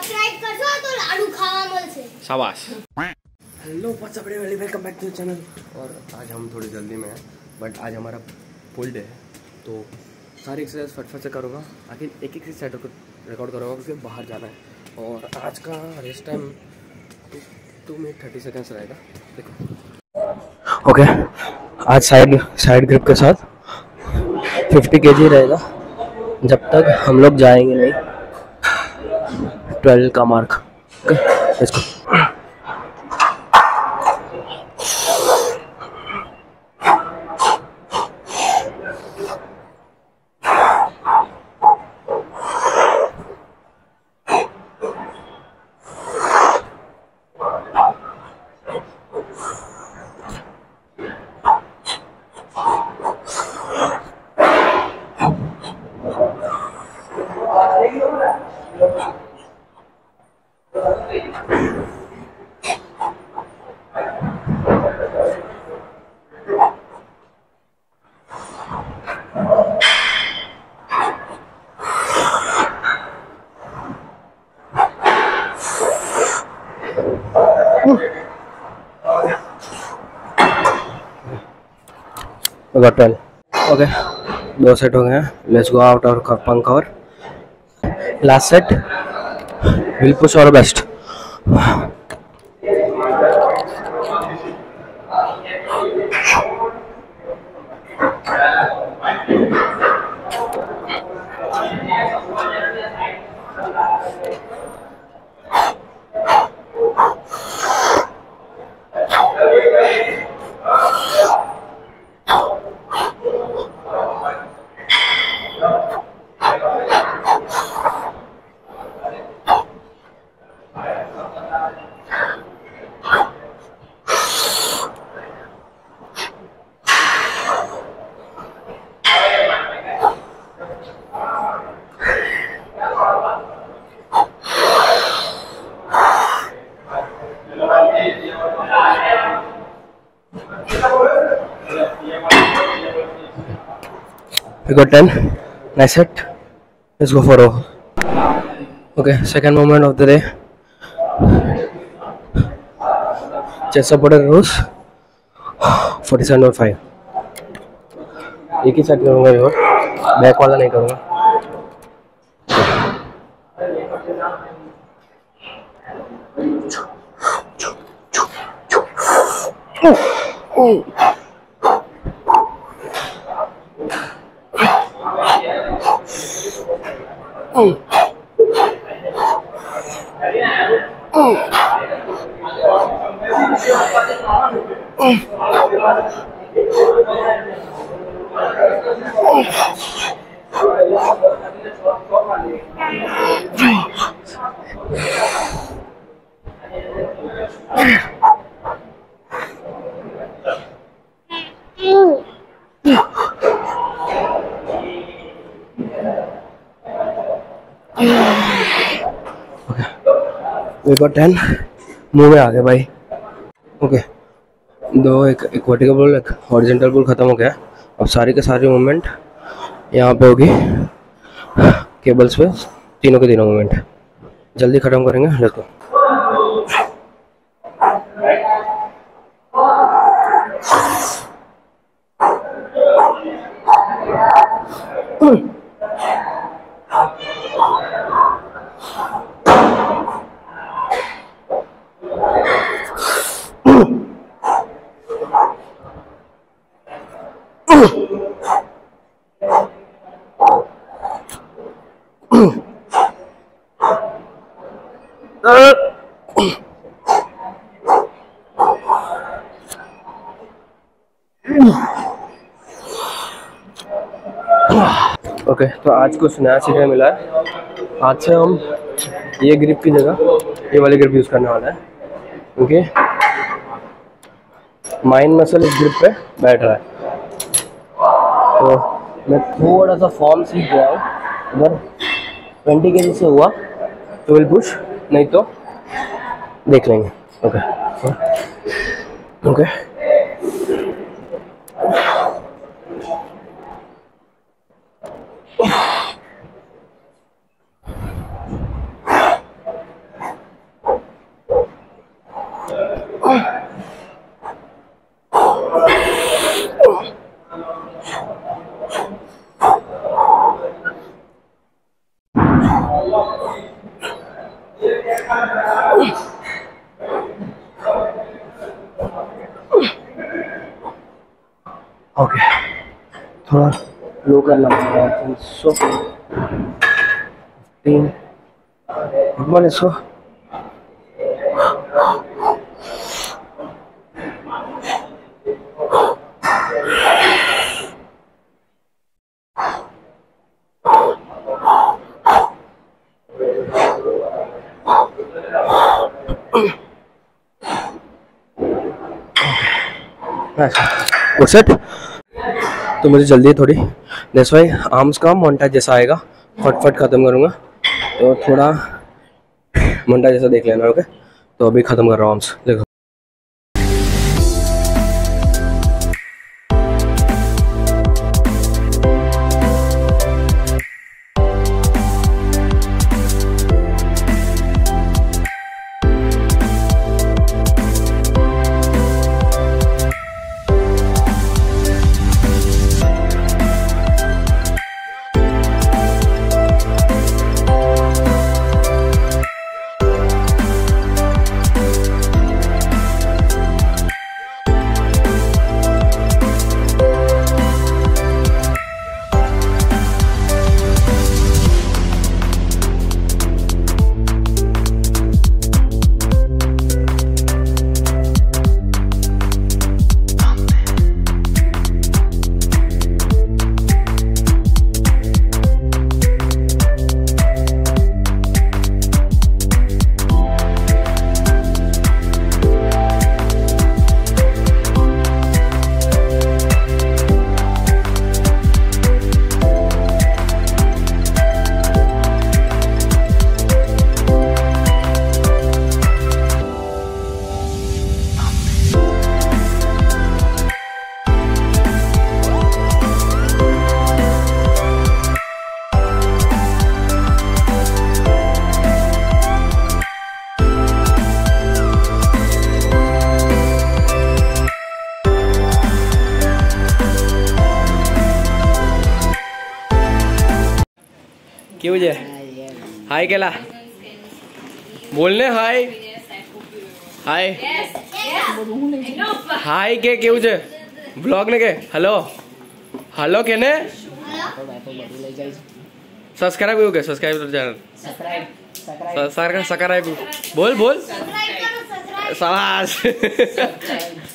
Subscribe કરશો તો લાડુ ખાવા મળશે शाबाश hello what's up everyone welcome back to the channel और आज हम थोड़ी जल्दी में हैं बट आज हमारा फुल डे है तो सारी एक्सरसाइज फटफट से करूँगा आखिर एक एक सेट रिकॉर्ड करूँगा क्योंकि बाहर जाना है और आज का rest time two minute thirty seconds रहेगा देखो ओके आज साइड साइड ग्रिप के साथ फिफ्टी के जी रहेगा जब तक हम लोग जाएंगे नहीं ट्वेल्व का मार्क। इसको। Got 12 ओके दो सेट हो गए हैं. लेट्स गो आउट और पंख और लास्ट सेट विल पुश और best. We got 10. Nice set. Let's go for a. Okay, second moment of the day. Chest supported rows. 47.5. एक ही सेट करूँगा ये बैक वाला नहीं करूँगा Oh. वी और टेन। मुँह में आ गया भाई। ओके। दो, एक एक वर्टिकल एक हॉरिजेंटल पुल ख़त्म हो गया। अब सारी के सारी मूवमेंट यहाँ पे होगी। केबल्स पे, तीनों के तीनों मूवमेंट जल्दी ख़त्म करेंगे। लेट्स ओके तो आज कुछ नया सीखने मिला है। आज से हम ये ग्रिप की जगह, ये वाली ग्रिप यूज़ करने वाला है। क्योंकि माइंड मसल इस ग्रिप पे बैठ रहा है। तो मैं थोड़ा सा फॉर्म सीख गया हूँ। अगर ट्वेंटी के से हुआ तो विल पुश नहीं तो देख लेंगे। Okay okay Oh. ओके थोड़ा लो करना पड़ेगा तीन सौ तीन वन इसको What's it? तो मुझे जल्दी थोड़ी। दस भाई आर्म्स का मोन्टा जैसा आएगा, फटफट ख़त्म करूँगा। तो थोड़ा मोन्टा जैसा देख लेना ओके तो अभी ख़त्म कर रहा हूँ आर्म्स देखो। કેવું છે હાય કેલા બોલને હાય હાય હાય કે કેવું છે બ્લોગ ને કે હલો હલો કે ને સબસ્ક્રાઇબ એવું કે સબસ્ક્રાઇબ ચેનલ સબસ્ક્રાઇબ બોલ બોલ સબસ્ક્રાઇબ કરો સબસ્ક્રાઇબ શાબાશ